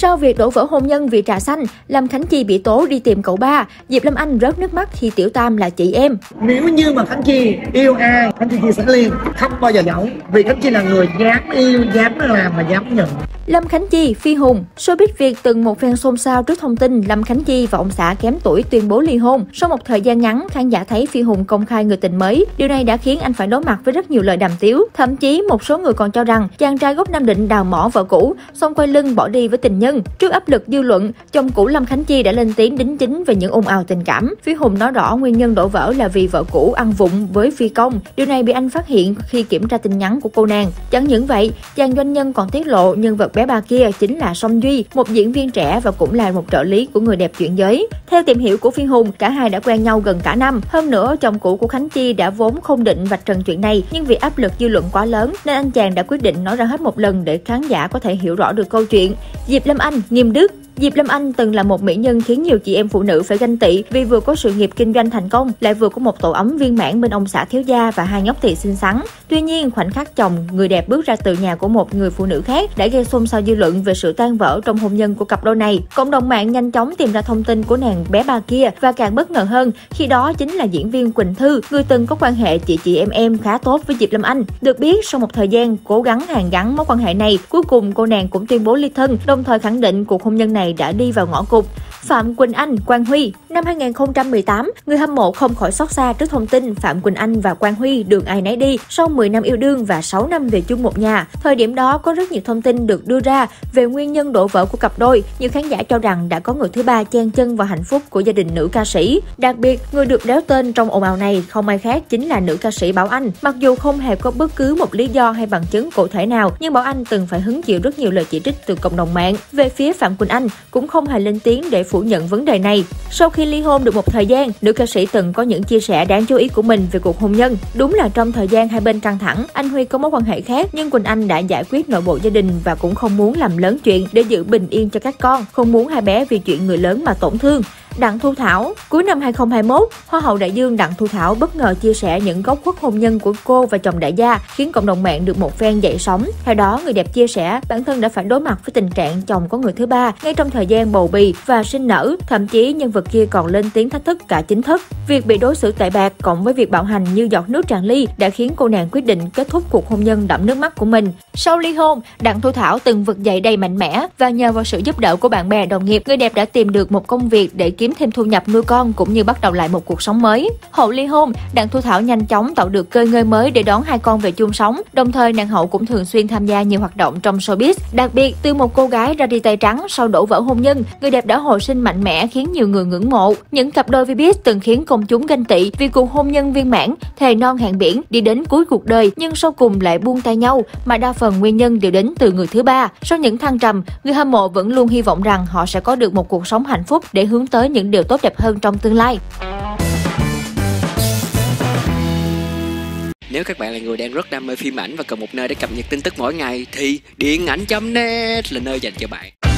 Sau việc đổ vỡ hôn nhân vì trà xanh, Lâm Khánh Chi bị tố đi tìm cậu ba, Diệp Lâm Anh rớt nước mắt khi Tiểu Tam là chị em. Nếu như mà Khánh Chi yêu ai, Khánh Chi sẻ liền, không bao giờ giấu. Vì Khánh Chi là người dám yêu, dám làm và dám nhận. Lâm Khánh Chi, Phi Hùng Showbiz Việt từng một phen xôn xao trước thông tin Lâm Khánh Chi và ông xã kém tuổi tuyên bố ly hôn. Sau một thời gian ngắn, khán giả thấy Phi Hùng công khai người tình mới. Điều này đã khiến anh phải đối mặt với rất nhiều lời đàm tiếu. Thậm chí một số người còn cho rằng chàng trai gốc Nam Định đào mỏ vợ cũ, xong quay lưng bỏ đi với tình nhân. Trước áp lực dư luận, chồng cũ Lâm Khánh Chi đã lên tiếng đính chính về những ồn ào tình cảm. Phi Hùng nói rõ nguyên nhân đổ vỡ là vì vợ cũ ăn vụng với Phi Công. Điều này bị anh phát hiện khi kiểm tra tin nhắn của cô nàng. Chẳng những vậy, chàng doanh nhân còn tiết lộ nhân vật bé ba kia chính là Song Duy, một diễn viên trẻ và cũng là một trợ lý của người đẹp chuyển giới. Theo tìm hiểu của Phi Hùng, cả hai đã quen nhau gần cả năm. Hơn nữa, chồng cũ của Khánh Chi đã vốn không định vạch trần chuyện này, nhưng vì áp lực dư luận quá lớn nên anh chàng đã quyết định nói ra hết một lần để khán giả có thể hiểu rõ được câu chuyện. Diệp Lâm anh, Nghiêm Đức, Diệp Lâm Anh từng là một mỹ nhân khiến nhiều chị em phụ nữ phải ganh tị vì vừa có sự nghiệp kinh doanh thành công, lại vừa có một tổ ấm viên mãn bên ông xã thiếu gia và hai nhóc thị xinh xắn. Tuy nhiên, khoảnh khắc chồng, người đẹp bước ra từ nhà của một người phụ nữ khác đã gây xôn xao dư luận về sự tan vỡ trong hôn nhân của cặp đôi này. Cộng đồng mạng nhanh chóng tìm ra thông tin của nàng bé ba kia và càng bất ngờ hơn khi đó chính là diễn viên Quỳnh Thư, người từng có quan hệ chị chị em em khá tốt với Diệp Lâm Anh. Được biết, sau một thời gian cố gắng hàn gắn mối quan hệ này, cuối cùng cô nàng cũng tuyên bố ly thân, đồng thời khẳng định cuộc hôn nhân này này đã đi vào ngõ cụt. Phạm Quỳnh Anh, Quang Huy Năm 2018, người hâm mộ không khỏi xót xa trước thông tin Phạm Quỳnh Anh và Quang Huy đường ai nấy đi sau 10 năm yêu đương và 6 năm về chung một nhà. Thời điểm đó có rất nhiều thông tin được đưa ra về nguyên nhân đổ vỡ của cặp đôi. Nhiều khán giả cho rằng đã có người thứ ba chen chân vào hạnh phúc của gia đình nữ ca sĩ. Đặc biệt, người được đéo tên trong ồn ào này không ai khác chính là nữ ca sĩ Bảo Anh. Mặc dù không hề có bất cứ một lý do hay bằng chứng cụ thể nào, nhưng Bảo Anh từng phải hứng chịu rất nhiều lời chỉ trích từ cộng đồng mạng. Về phía Phạm Quỳnh Anh cũng không hề lên tiếng để phủ nhận vấn đề này. Sau khi ly hôn được một thời gian, nữ ca sĩ từng có những chia sẻ đáng chú ý của mình về cuộc hôn nhân. Đúng là trong thời gian hai bên căng thẳng, anh Huy có mối quan hệ khác nhưng Quỳnh Anh đã giải quyết nội bộ gia đình và cũng không muốn làm lớn chuyện để giữ bình yên cho các con, không muốn hai bé vì chuyện người lớn mà tổn thương. Đặng Thu Thảo Cuối năm 2021, Hoa hậu Đại Dương Đặng Thu Thảo bất ngờ chia sẻ những góc khuất hôn nhân của cô và chồng đại gia, khiến cộng đồng mạng được một phen dậy sóng. Theo đó, người đẹp chia sẻ bản thân đã phải đối mặt với tình trạng chồng có người thứ ba ngay trong thời gian bầu bì và sinh nở, thậm chí nhân vật kia còn lên tiếng thách thức cả chính thức. Việc bị đối xử tệ bạc cộng với việc bạo hành như giọt nước tràn ly đã khiến cô nàng quyết định kết thúc cuộc hôn nhân đẫm nước mắt của mình. Sau ly hôn, Đặng Thu Thảo từng vực dậy đầy mạnh mẽ và nhờ vào sự giúp đỡ của bạn bè đồng nghiệp, người đẹp đã tìm được một công việc để kiếm thêm thu nhập nuôi con cũng như bắt đầu lại một cuộc sống mới. Hậu ly hôn, Đặng Thu Thảo nhanh chóng tạo được cơ ngơi mới để đón hai con về chung sống. Đồng thời, nàng hậu cũng thường xuyên tham gia nhiều hoạt động trong showbiz. Đặc biệt, từ một cô gái ra đi tay trắng sau đổ vỡ hôn nhân, người đẹp đã hồi sinh mạnh mẽ khiến nhiều người ngưỡng mộ. Những cặp đôi Vbiz từng khiến công chúng ganh tị vì cuộc hôn nhân viên mãn, thề non hẹn biển đi đến cuối cuộc đời nhưng sau cùng lại buông tay nhau mà đa phần nguyên nhân đều đến từ người thứ ba. Sau những thăng trầm, người hâm mộ vẫn luôn hy vọng rằng họ sẽ có được một cuộc sống hạnh phúc để hướng tới những điều tốt đẹp hơn trong tương lai. Nếu các bạn là người đang rất đam mê phim ảnh và cần một nơi để cập nhật tin tức mỗi ngày thì điện ảnh.net là nơi dành cho bạn.